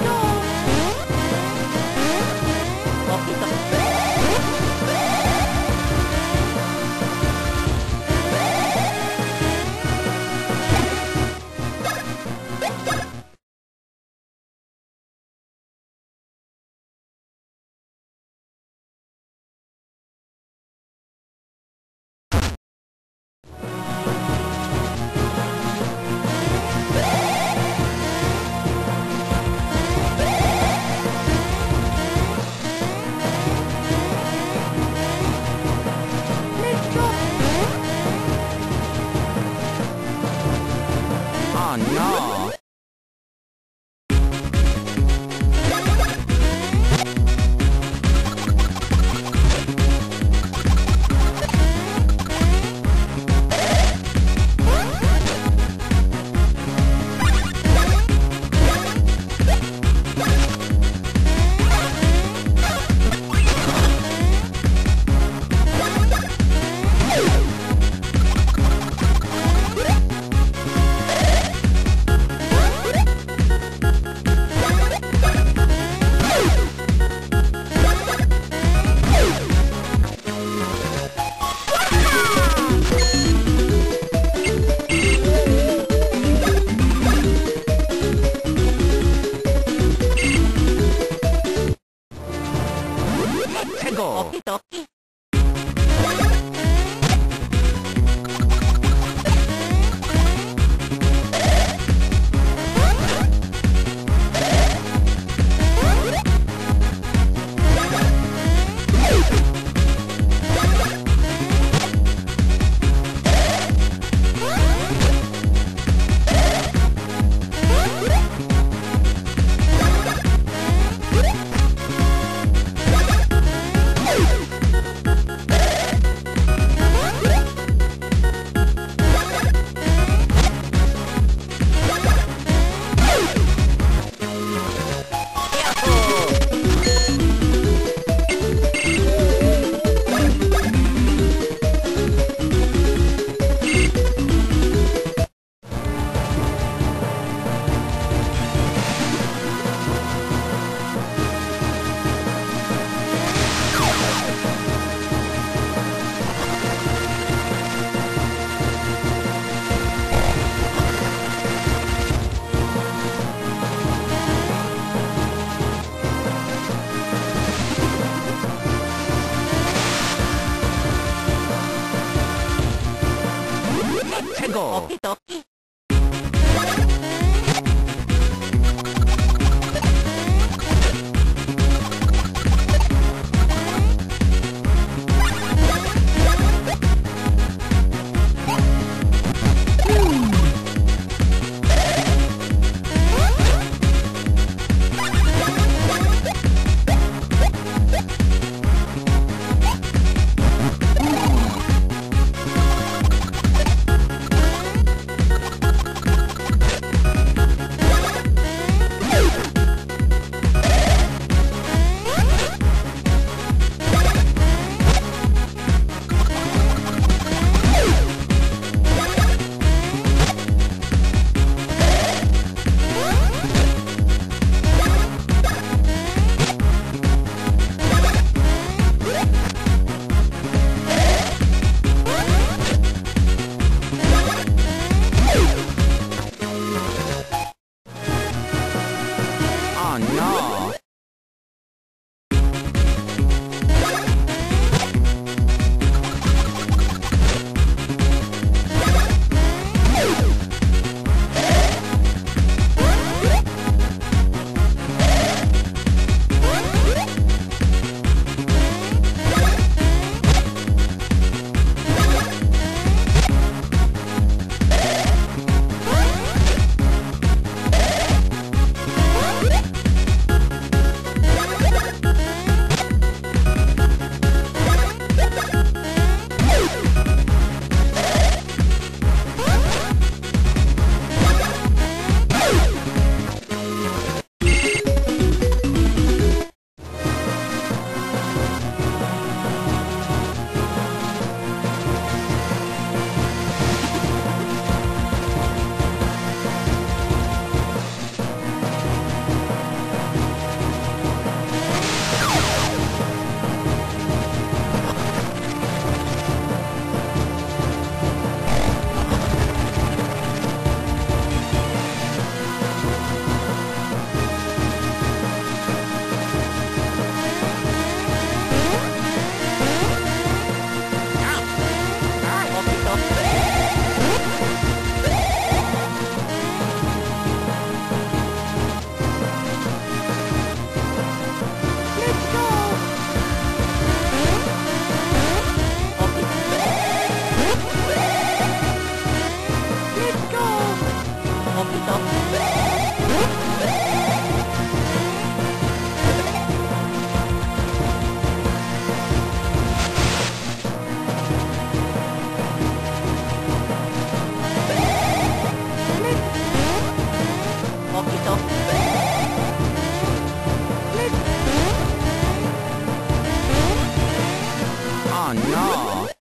no. 최 Oh